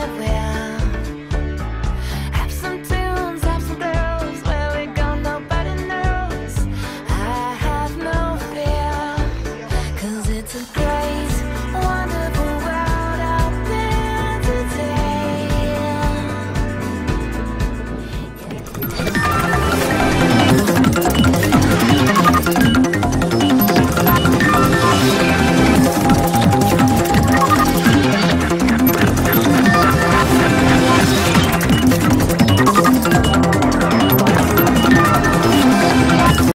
everywhere